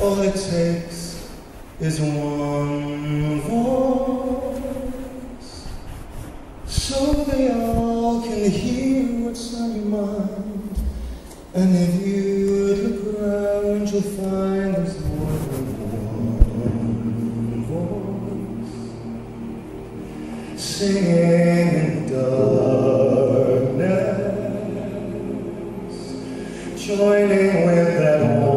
All it takes is one voice. So they all can hear what's on your mind. And if you look around you'll find there's more than one voice. Singing in darkness Joining with that one